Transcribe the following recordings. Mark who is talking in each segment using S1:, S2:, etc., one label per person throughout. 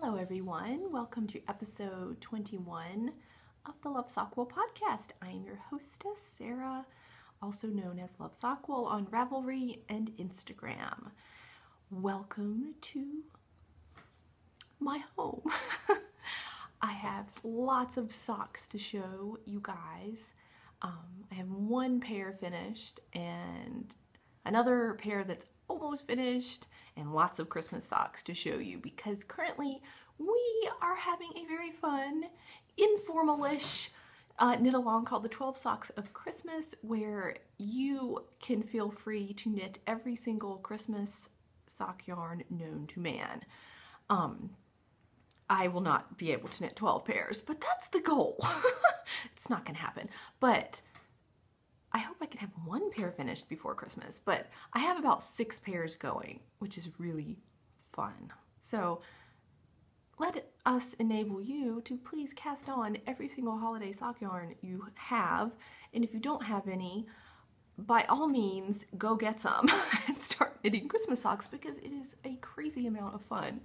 S1: Hello, everyone. Welcome to episode 21 of the Love Sockwool podcast. I am your hostess, Sara, also known as Love Sockwool on Ravelry and Instagram. Welcome to my home. I have lots of socks to show you guys. Um, I have one pair finished and another pair that's almost finished and lots of Christmas socks to show you because currently we are having a very fun, informal-ish uh, knit along called the 12 Socks of Christmas where you can feel free to knit every single Christmas sock yarn known to man. Um, I will not be able to knit 12 pairs, but that's the goal. it's not gonna happen. But I hope I can have one pair finished before Christmas, but I have about six pairs going, which is really fun. So let us enable you to please cast on every single holiday sock yarn you have. And if you don't have any, by all means, go get some and start knitting Christmas socks because it is a crazy amount of fun.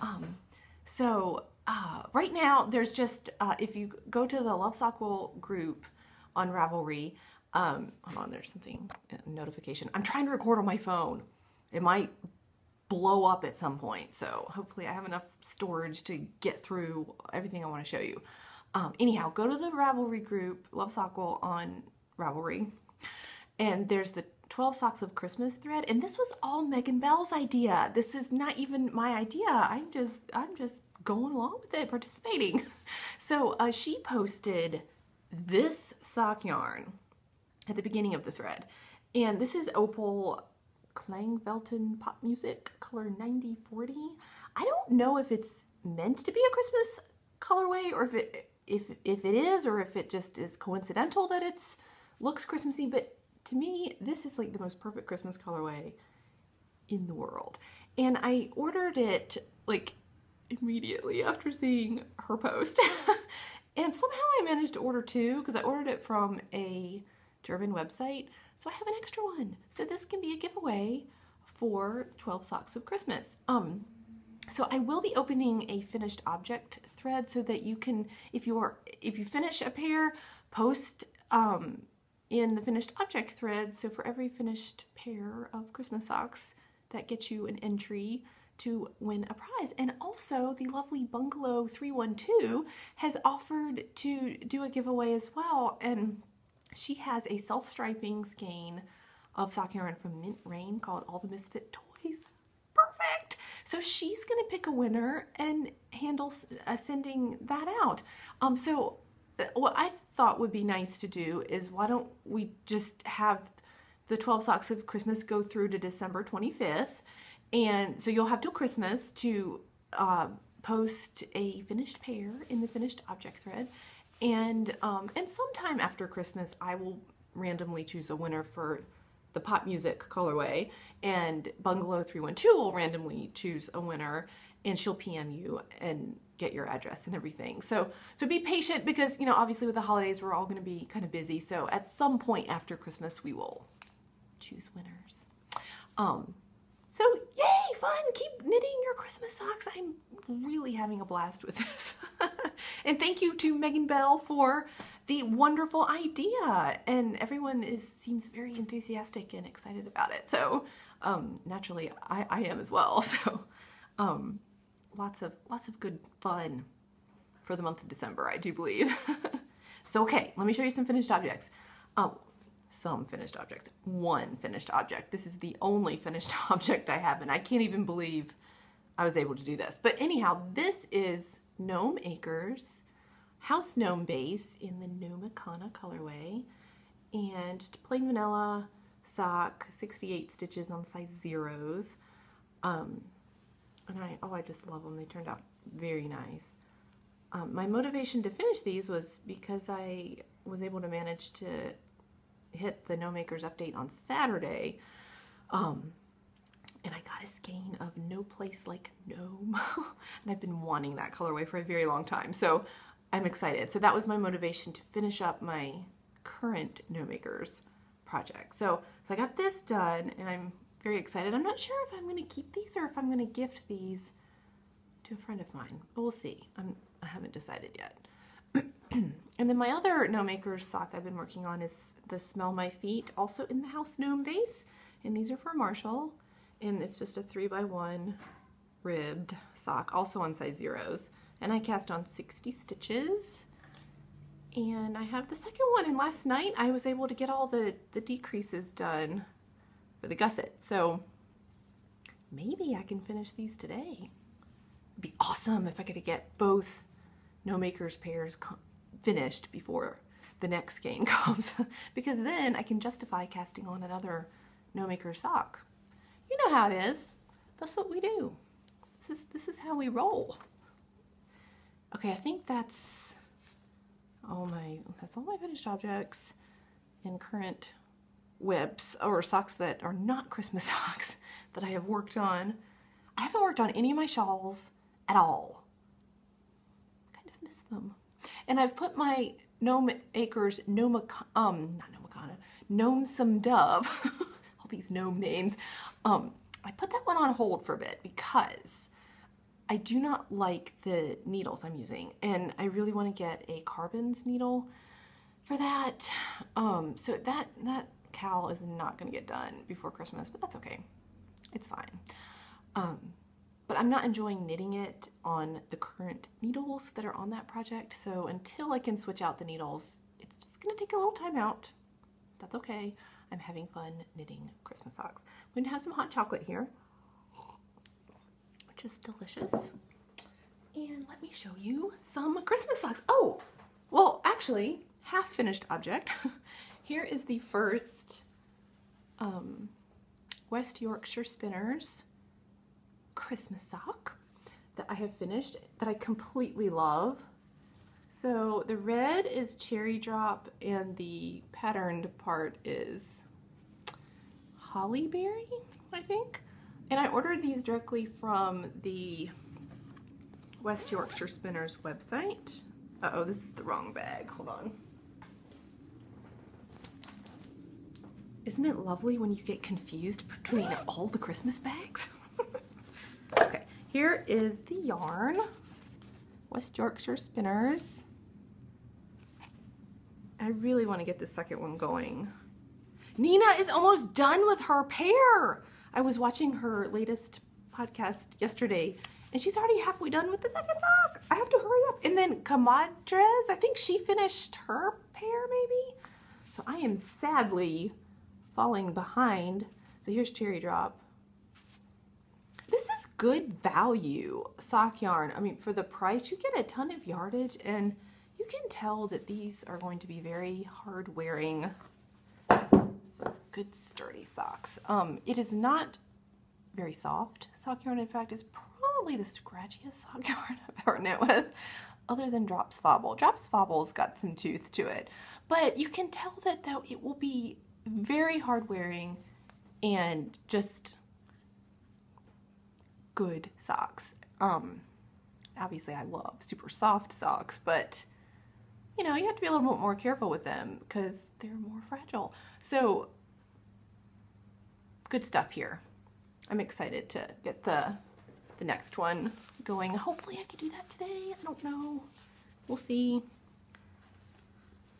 S1: Um, so uh, right now, there's just, uh, if you go to the Love Sockwool group on Ravelry, um, hold on, there's something, notification. I'm trying to record on my phone. It might blow up at some point. So hopefully I have enough storage to get through everything I want to show you. Um, anyhow, go to the Ravelry group, Love Sockwool on Ravelry. And there's the 12 Socks of Christmas thread. And this was all Megan Bell's idea. This is not even my idea. I'm just, I'm just going along with it, participating. So uh, she posted this sock yarn at the beginning of the thread. And this is Opal Klangwelten Pop Music color 9040. I don't know if it's meant to be a Christmas colorway or if it if if it is or if it just is coincidental that it's looks Christmassy, but to me this is like the most perfect Christmas colorway in the world. And I ordered it like immediately after seeing her post. and somehow I managed to order two because I ordered it from a German website. So I have an extra one. So this can be a giveaway for 12 Socks of Christmas. Um, so I will be opening a finished object thread so that you can, if you're, if you finish a pair, post um, in the finished object thread. So for every finished pair of Christmas socks, that gets you an entry to win a prize. And also the lovely Bungalow 312 has offered to do a giveaway as well. And she has a self-striping skein of sock yarn from Mint Rain called All the Misfit Toys. Perfect! So she's going to pick a winner and handle uh, sending that out. Um, so uh, what I thought would be nice to do is why don't we just have the 12 Socks of Christmas go through to December 25th. And so you'll have till Christmas to uh, post a finished pair in the finished object thread. And, um, and sometime after Christmas, I will randomly choose a winner for the pop music colorway and Bungalow 312 will randomly choose a winner and she'll PM you and get your address and everything. So, so be patient because, you know, obviously with the holidays, we're all going to be kind of busy. So at some point after Christmas, we will choose winners. Um, so yay, fun, keep knitting your Christmas socks. I'm really having a blast with this. and thank you to Megan Bell for the wonderful idea. And everyone is seems very enthusiastic and excited about it. So um, naturally I, I am as well. So um, lots of lots of good fun for the month of December, I do believe. so okay, let me show you some finished objects. Um, some finished objects. One finished object. This is the only finished object I have, and I can't even believe I was able to do this. But anyhow, this is Gnome Acres House Gnome Base in the Gnomicana colorway, and plain vanilla sock, 68 stitches on size zeros. Um, and I, oh, I just love them. They turned out very nice. Um, my motivation to finish these was because I was able to manage to hit the Gnome Acres update on Saturday. Um, and I got a skein of No Place Like Gnome. and I've been wanting that colorway for a very long time. So I'm excited. So that was my motivation to finish up my current Gnome Acres project. So, so I got this done and I'm very excited. I'm not sure if I'm going to keep these or if I'm going to gift these to to a friend of mine. But we'll see. I'm, I haven't decided yet. and then my other Gnome Acres sock I've been working on is the Smell My Feet, also in the House Gnome base. And these are for Marshall. And it's just a three by one ribbed sock, also on size zeros. And I cast on 60 stitches. And I have the second one, and last night I was able to get all the, the decreases done for the gusset. So maybe I can finish these today. It'd be awesome if I could get both Gnome Acres pairs finished before the next skein comes because then I can justify casting on another Gnome Acre sock. You know how it is. That's what we do. This is, this is how we roll. Okay, I think that's all my, that's all my finished objects and current WIPs or socks that are not Christmas socks that I have worked on. I haven't worked on any of my shawls at all. I kind of miss them. And I've put my Gnome Acres Gnome, um, not Gnomicana, Gnome Some Dove, all these gnome names. Um, I put that one on hold for a bit because I do not like the needles I'm using and I really want to get a Karbonz needle for that. Um, so that, that cowl is not going to get done before Christmas, but that's okay. It's fine. Um, but I'm not enjoying knitting it on the current needles that are on that project. So until I can switch out the needles, it's just going to take a little time out. That's okay. I'm having fun knitting Christmas socks. I'm going to have some hot chocolate here, which is delicious. And let me show you some Christmas socks. Oh, well, actually, half finished object. Here is the first um, West Yorkshire Spinners Christmas sock that I have finished that I completely love. So the red is cherry drop and the patterned part is hollyberry, I think. And I ordered these directly from the West Yorkshire Spinners website. Uh oh this is the wrong bag. Hold on. Isn't it lovely when you get confused between all the Christmas bags? okay, here is the yarn. West Yorkshire Spinners. I really want to get the second one going. Nina is almost done with her pair. I was watching her latest podcast yesterday and she's already halfway done with the second sock. I have to hurry up. And then Comadres, I think she finished her pair maybe. So I am sadly falling behind. So here's Cherry Drop. This is good value sock yarn. I mean, for the price, you get a ton of yardage and you can tell that these are going to be very hard wearing, good sturdy socks. Um, it is not very soft sock yarn. In fact, it's probably the scratchiest sock yarn I've ever knit with, other than Drops Fabel. Drops Fabel's got some tooth to it, but you can tell that though it will be very hard wearing and just good socks. Um, obviously I love super soft socks, but you know, you have to be a little bit more careful with them because they're more fragile. So good stuff here. I'm excited to get the the next one going. Hopefully I can do that today. I don't know. We'll see.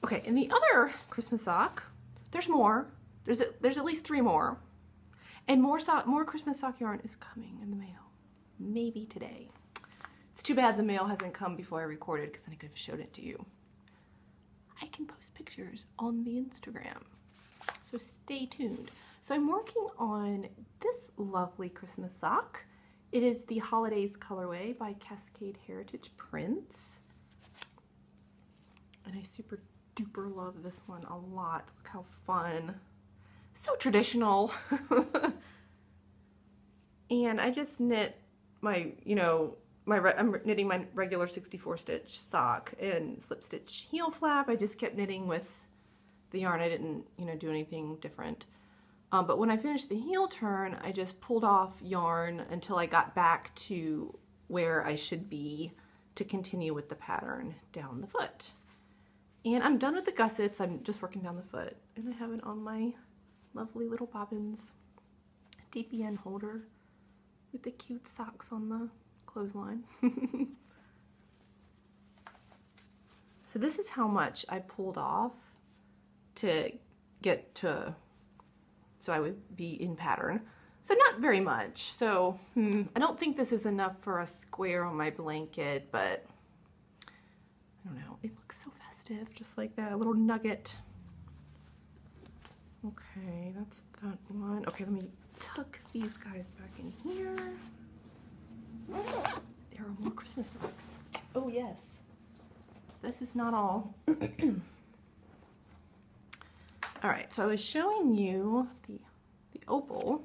S1: Okay, and the other Christmas sock there's more. There's, a, there's at least three more. And more, so more Christmas sock yarn is coming in the mail. Maybe today. It's too bad the mail hasn't come before I recorded because then I could have showed it to you. I can post pictures on the Instagram. So stay tuned. So I'm working on this lovely Christmas sock. It is the Holidays colorway by Cascade Heritage Prints. And I super duper love this one a lot. Look how fun. So traditional. and I just knit my, you know, my I'm knitting my regular 64 stitch sock and slip stitch heel flap. I just kept knitting with the yarn. I didn't, you know, do anything different. Um, but when I finished the heel turn, I just pulled off yarn until I got back to where I should be to continue with the pattern down the foot. And I'm done with the gussets. I'm just working down the foot. And I have it on my lovely little bobbins DPN holder with the cute socks on the clothesline. so this is how much I pulled off to get to, so I would be in pattern. So not very much. So hmm, I don't think this is enough for a square on my blanket, but I don't know. It looks so festive, just like that, little nugget. Okay, that's that one. Okay, let me tuck these guys back in here. There are more Christmas socks. Oh yes. This is not all. all right, so I was showing you the, the opal.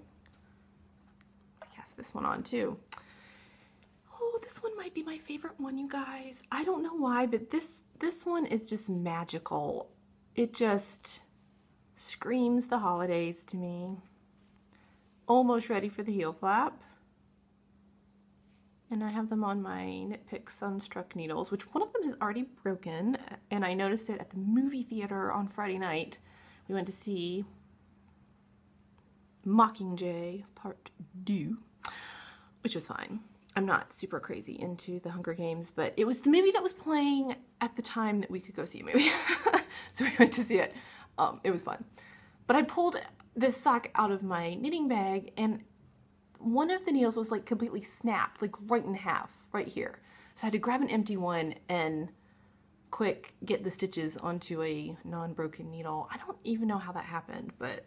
S1: I cast this one on too. Oh, this one might be my favorite one, you guys. I don't know why, but this this one is just magical. It just screams the holidays to me. Almost ready for the heel flap. And I have them on my Knit Pick Sunstruck needles, which one of them has already broken. And I noticed it at the movie theater on Friday night. We went to see Mockingjay Part 2, which was fine. I'm not super crazy into the Hunger Games, but it was the movie that was playing at the time that we could go see a movie. so we went to see it. Um, it was fun. But I pulled this sock out of my knitting bag and one of the needles was like completely snapped, like right in half, right here. So I had to grab an empty one and quick get the stitches onto a non-broken needle. I don't even know how that happened, but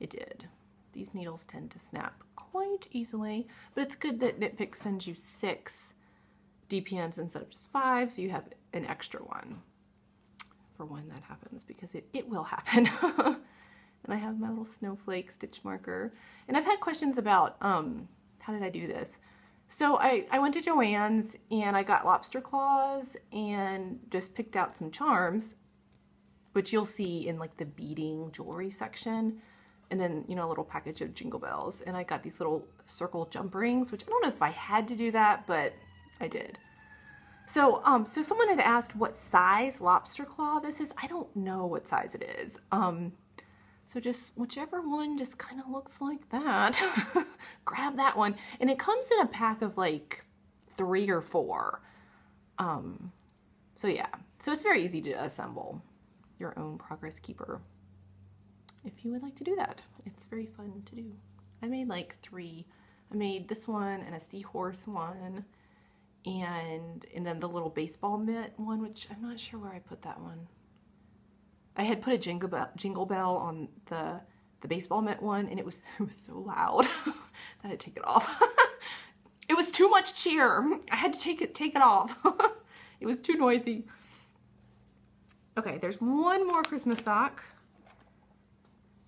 S1: it did. These needles tend to snap quite easily, but it's good that Knit Pick sends you six DPNs instead of just five, so you have an extra one for when that happens because it, it will happen. and I have my little snowflake stitch marker. And I've had questions about um, how did I do this? So I, I went to Joann's and I got lobster claws and just picked out some charms, which you'll see in like the beading jewelry section. And then, you know, a little package of jingle bells. And I got these little circle jump rings, which I don't know if I had to do that, but I did. So, um, so someone had asked what size lobster claw this is. I don't know what size it is. Um, so just whichever one just kind of looks like that, grab that one. And it comes in a pack of like three or four. Um, so yeah, so it's very easy to assemble your own progress keeper if you would like to do that. It's very fun to do. I made like three. I made this one and a seahorse one and and then the little baseball mitt one, which I'm not sure where I put that one. I had put a jingle bell, jingle bell on the the baseball mitt one, and it was it was so loud that I had to take it off. it was too much cheer. I had to take it take it off. it was too noisy. Okay, there's one more Christmas sock.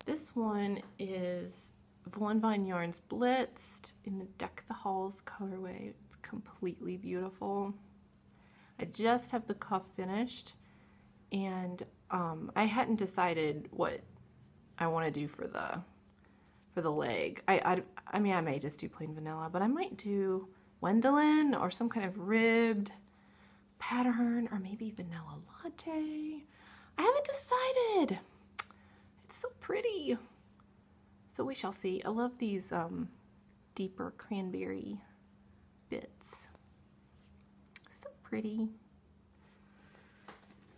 S1: This one is Voolenvine Yarns Blitzed in the Deck the Halls colorway It's completely beautiful. I just have the cuff finished and um, I hadn't decided what I want to do for the for the leg. I, I, I mean, I may just do plain vanilla, but I might do Wendelin or some kind of ribbed pattern or maybe vanilla latte. I haven't decided. It's so pretty. So we shall see. I love these um, deeper cranberry bits. So pretty.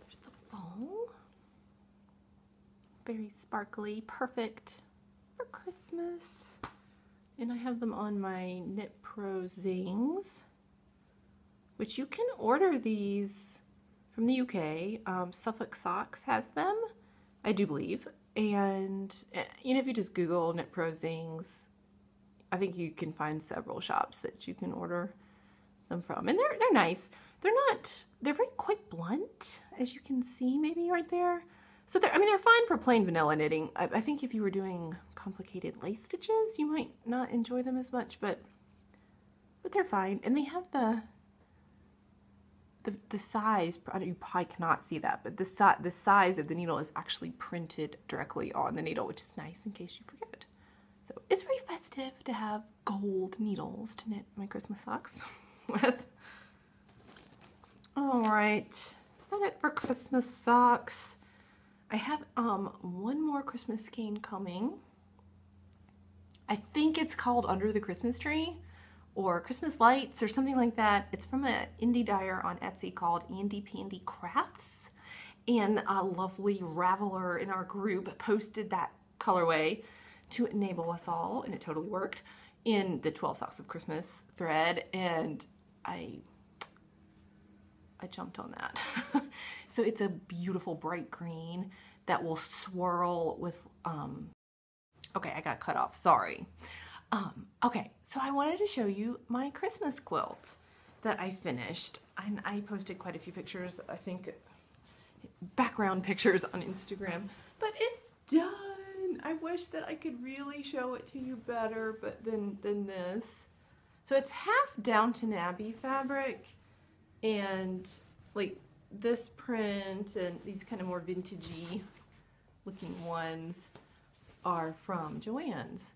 S1: There's the bow. Very sparkly, perfect for Christmas. And I have them on my Knit Pro Zings, which you can order these from the UK. Um, Suffolk Socks has them, I do believe. And eh, you know, if you just Google Knit Pro Zings, I think you can find several shops that you can order them from. And they're, they're nice. They're not, they're very quite blunt, as you can see maybe right there. So they're, I mean, they're fine for plain vanilla knitting. I, I think if you were doing complicated lace stitches, you might not enjoy them as much, but, but they're fine. And they have the, the, the size, you probably cannot see that, but the, si the size of the needle is actually printed directly on the needle, which is nice in case you forget. So it's very festive to have gold needles to knit my Christmas socks with. All right, is that it for Christmas socks? I have um one more Christmas cane coming. I think it's called Under the Christmas Tree, or Christmas lights or something like that. It's from an indie dyer on Etsy called Andy Pandy Crafts. And a lovely Raveler in our group posted that colorway to enable us all, and it totally worked, in the 12 Socks of Christmas thread. And I I jumped on that. so it's a beautiful bright green that will swirl with, um, okay, I got cut off, sorry. Um, okay, so I wanted to show you my Christmas quilt that I finished. And I posted quite a few pictures, I think background pictures on Instagram, but it's done. I wish that I could really show it to you better, but than, than this. So it's half Downton Abbey fabric and like this print and these kind of more vintagey looking ones are from Joann's.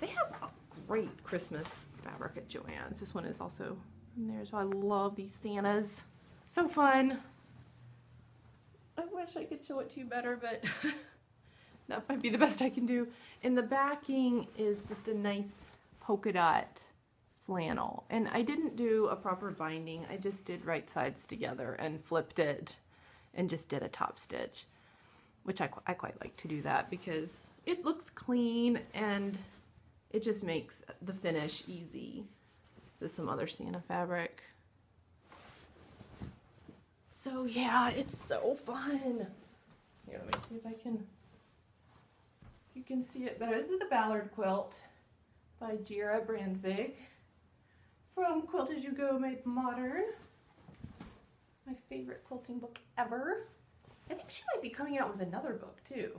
S1: They have a great Christmas fabric at Joann's. This one is also in there as well. I love these Santas. So fun. I wish I could show it to you better, but that might be the best I can do. And the backing is just a nice polka dot flannel. And I didn't do a proper binding. I just did right sides together and flipped it and just did a top stitch, which I, I quite like to do that because it looks clean and it just makes the finish easy. This is some other Santa fabric. So yeah, it's so fun. Here, let me see if I can, you can see it better. This is the Ballard quilt by Jera Brandvig from Quilt As You Go Made Modern. My favorite quilting book ever. I think she might be coming out with another book too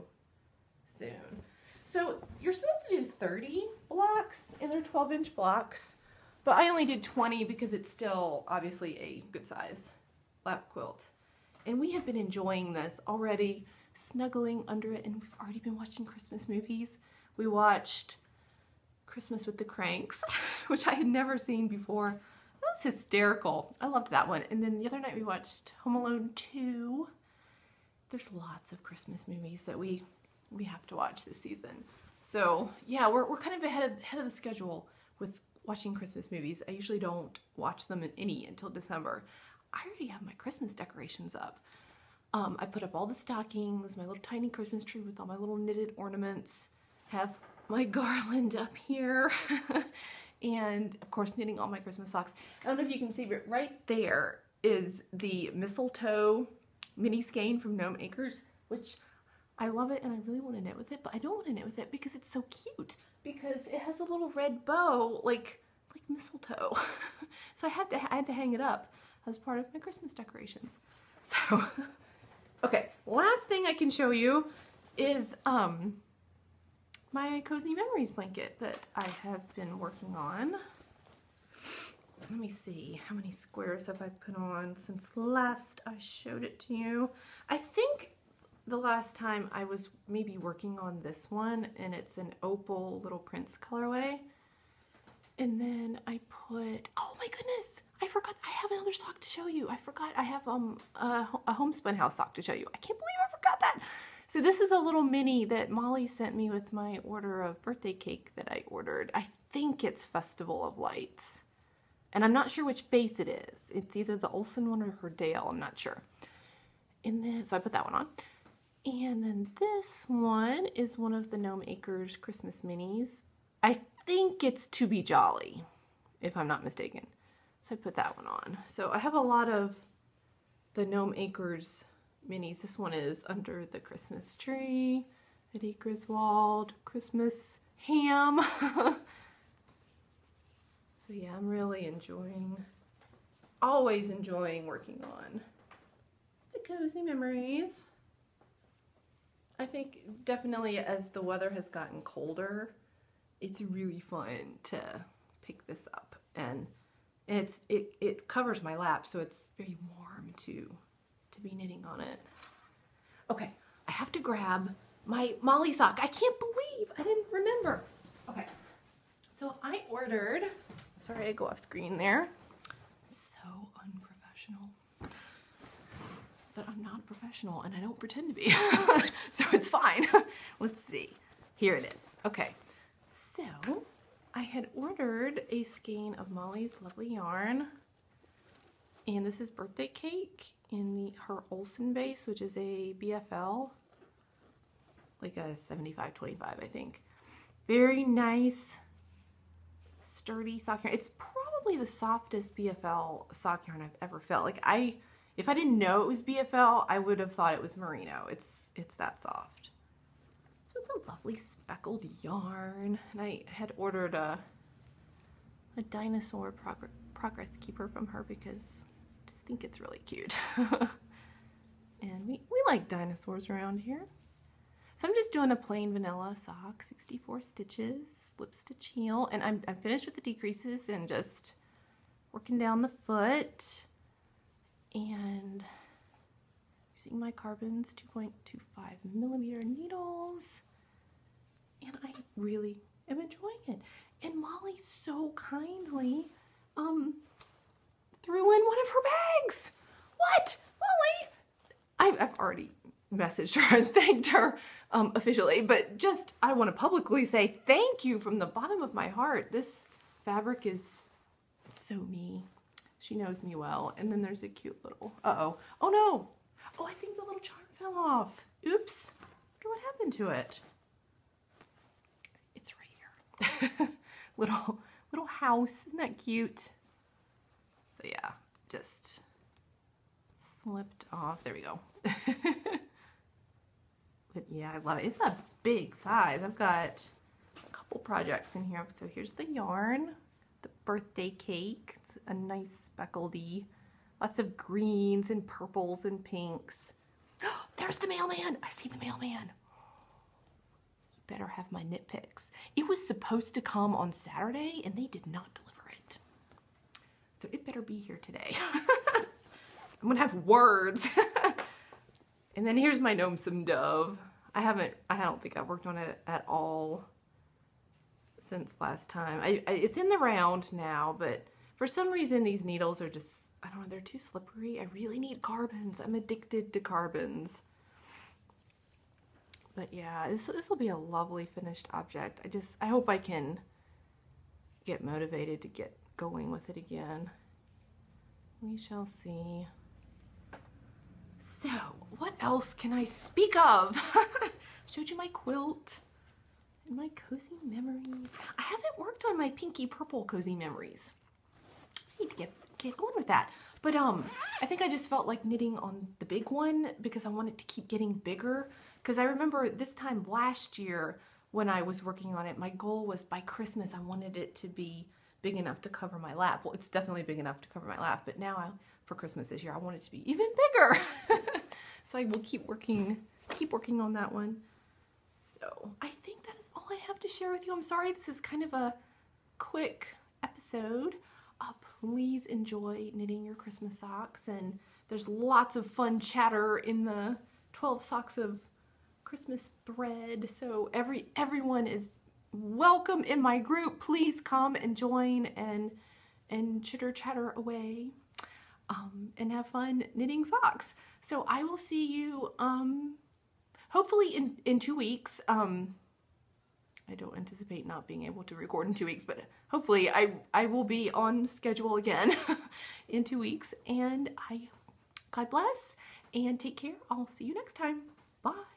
S1: soon. So you're supposed to do 30 blocks and they're 12 inch blocks, but I only did 20 because it's still obviously a good size lap quilt. And we have been enjoying this already, snuggling under it, and we've already been watching Christmas movies. We watched Christmas with the Cranks, which I had never seen before. That was hysterical. I loved that one. And then the other night we watched Home Alone 2. There's lots of Christmas movies that we we have to watch this season. So yeah, we're, we're kind of ahead of, ahead of the schedule with watching Christmas movies. I usually don't watch them in any until December. I already have my Christmas decorations up. Um, I put up all the stockings, my little tiny Christmas tree with all my little knitted ornaments, have my garland up here. and of course knitting all my Christmas socks. I don't know if you can see, but right there is the mistletoe mini skein from Gnome Acres, which I love it and I really want to knit with it, but I don't want to knit with it because it's so cute because it has a little red bow like like mistletoe. so I had to I had to hang it up as part of my Christmas decorations. So okay, last thing I can show you is um my Cozy Memories blanket that I have been working on. Let me see, how many squares have I put on since last I showed it to you? I think the last time I was maybe working on this one and it's an opal little prince colorway. And then I put, oh my goodness, I forgot, I have another sock to show you. I forgot I have um a, a homespun house sock to show you. I can't believe I forgot that. So this is a little mini that Molly sent me with my order of birthday cake that I ordered. I think it's Festival of Lights. And I'm not sure which base it is. It's either the Olson one or her Dale, I'm not sure. And then, so I put that one on. And then this one is one of the Gnome Acres Christmas minis. I think it's To Be Jolly, if I'm not mistaken. So I put that one on. So I have a lot of the Gnome Acres minis. This one is Under the Christmas Tree, Eddie Griswold, Christmas Ham. so yeah, I'm really enjoying, always enjoying working on the cozy memories. I think definitely as the weather has gotten colder, it's really fun to pick this up and and it's it, it covers my lap so it's very warm to to be knitting on it. Okay, I have to grab my Molly sock. I can't believe I didn't remember. Okay, so I ordered, sorry I go off screen there. So unprofessional. But I'm not a professional and I don't pretend to be. so it's fine. Let's see. Here it is. Okay, so I had ordered a skein of Molly's Lovely Yarn. And this is birthday cake in the her Olson base, which is a BFL. Like a 75-25, I think. Very nice, sturdy sock yarn. It's probably the softest BFL sock yarn I've ever felt. Like I, if I didn't know it was BFL, I would have thought it was merino. It's, it's that soft. So it's a lovely speckled yarn. And I had ordered a, a dinosaur prog progress keeper from her because think it's really cute. and we, we like dinosaurs around here. So I'm just doing a plain vanilla sock, 64 stitches, slip stitch heel, and I'm, I'm finished with the decreases and just working down the foot and using my Karbonz 2.25 millimeter needles and I really am enjoying it. And Molly so kindly um threw in one of her bags. What? Molly? I, I've already messaged her and thanked her um, officially, but just I want to publicly say thank you from the bottom of my heart. This fabric is so me. She knows me well. And then there's a cute little, uh-oh. Oh no. Oh, I think the little charm fell off. Oops. what happened to it. It's right here. little, little house. Isn't that cute? Yeah, just slipped off. There we go. But yeah, I love it. It's a big size. I've got a couple projects in here. So here's the yarn, the birthday cake. It's a nice speckledy. Lots of greens and purples and pinks. There's the mailman. I see the mailman. You better have my knit picks. It was supposed to come on Saturday and they did not deliver. So it better be here today. I'm gonna have words. And then here's my Gnomesome Dove. I haven't, I don't think I've worked on it at all since last time. I, I, it's in the round now, but for some reason these needles are just, I don't know, they're too slippery. I really need Karbonz. I'm addicted to Karbonz. But yeah, this, this will be a lovely finished object. I just, I hope I can get motivated to get going with it again. We shall see. So, what else can I speak of? Showed you my quilt and my cozy memories. I haven't worked on my pinky purple cozy memories. I need to get, get going with that. But um, I think I just felt like knitting on the big one because I wanted to keep getting bigger. Because I remember this time last year when I was working on it, my goal was by Christmas I wanted it to be big enough to cover my lap. Well, it's definitely big enough to cover my lap, but now I, for Christmas this year, I want it to be even bigger. so I will keep working, keep working on that one. So I think that is all I have to share with you. I'm sorry this is kind of a quick episode. Uh, please enjoy knitting your Christmas socks and there's lots of fun chatter in the 12 socks of Christmas thread. So every everyone is welcome in my group. Please come and join and and chitter chatter away um, and have fun knitting socks. So I will see you um, hopefully in, in two weeks. Um, I don't anticipate not being able to record in two weeks, but hopefully I, I will be on schedule again in two weeks. And I, God bless and take care. I'll see you next time. Bye.